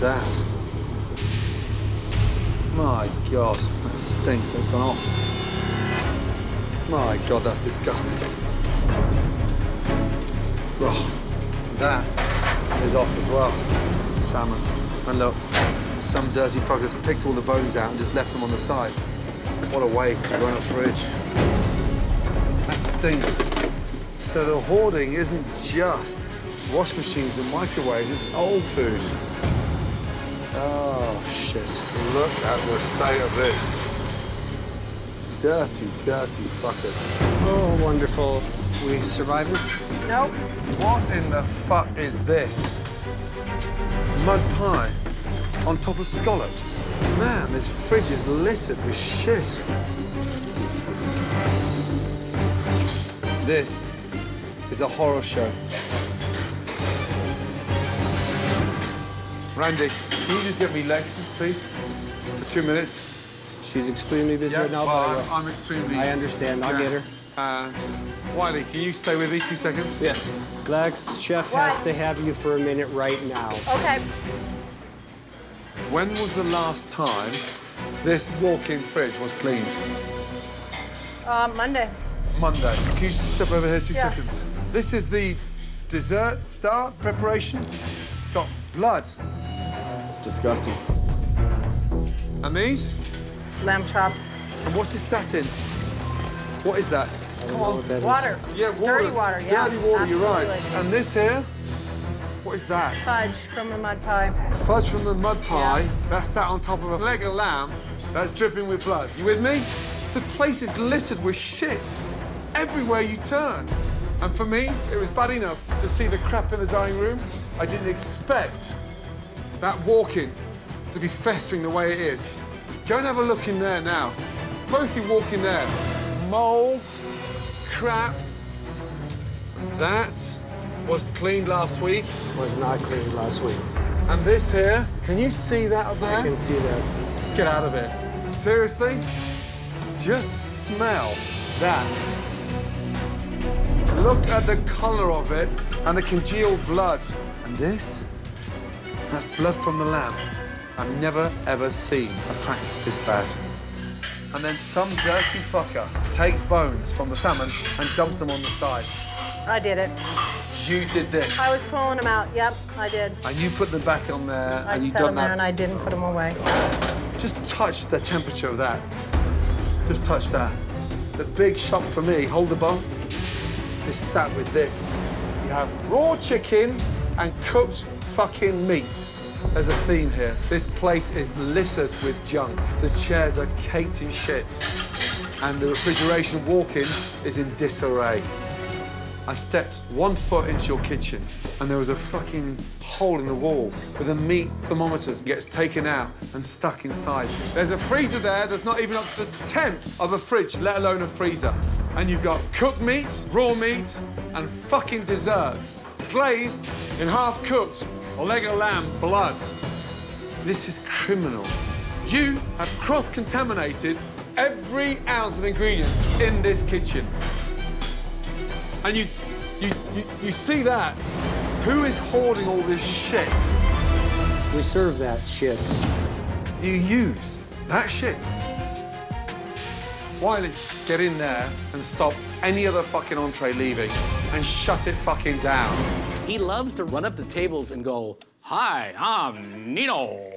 that? My God, that stinks. That's gone off. My God, that's disgusting. Oh, that is off as well. Salmon. And look, some dirty fuckers picked all the bones out and just left them on the side. What a way to run a fridge. That stinks. So the hoarding isn't just wash machines and microwaves, it's old food. Oh, shit. Look at the state of this. Dirty, dirty fuckers. Oh, wonderful. We survived it? Nope. What in the fuck is this? Mud pie on top of scallops. Man, this fridge is littered with shit. This is a horror show. Randy, can you just get me Lex, please, for two minutes? She's extremely busy right now, well, I'm, I'm extremely. I understand. I'll get her. Uh, Wiley, can you stay with me two seconds? Yes. Lex, chef What? has to have you for a minute right now. Okay. When was the last time this walk-in fridge was cleaned? Uh, Monday. Monday. Can you just step over here two Yeah. seconds? This is the dessert start preparation. It's got blood. It's disgusting. And these? Lamb chops. And what's this sat in? What is that? I don't know what. Water. Yeah, water. Dirty water, yeah. Dirty water, you're right. And this here? What is that? Fudge from the mud pie. Fudge from the mud pie. Yeah. That's sat on top of a leg of lamb that's dripping with blood. You with me? The place is littered with shit everywhere you turn. And for me, it was bad enough to see the crap in the dining room. I didn't expect that walk-in to be festering the way it is. Go and have a look in there now. Both you walk in there. Mold, crap. That was cleaned last week. Was not cleaned last week. And this here, can you see that up there? I can see that. Let's get out of here. Seriously? Just smell that. Look at the color of it and the congealed blood. And this? That's blood from the lamb. I've never, ever seen a practice this bad. And then some dirty fucker takes bones from the salmon and dumps them on the side. I did it. You did this. I was pulling them out. Yep, I did. And you put them back on there I and you set done them there that. and I didn't put them away. Just touch the temperature of that. Just touch that. The big shock for me, hold the bone, is sat with this. You have raw chicken and cooked fucking meat. There's a theme here. This place is littered with junk. The chairs are caked in shit. And the refrigeration walk-in is in disarray. I stepped one foot into your kitchen and there was a fucking hole in the wall where the meat thermometers gets taken out and stuck inside. There's a freezer there that's not even up to the tenth of a fridge, let alone a freezer. And you've got cooked meat, raw meat, and fucking desserts. Glazed in half cooked leg of lamb blood. This is criminal. You have cross-contaminated every ounce of ingredients in this kitchen. And you, you, you, you see that? Who is hoarding all this shit? We serve that shit. You use that shit. Wiley, get in there and stop any other fucking entree leaving and shut it fucking down. He loves to run up the tables and go, Hi, I'm Nino.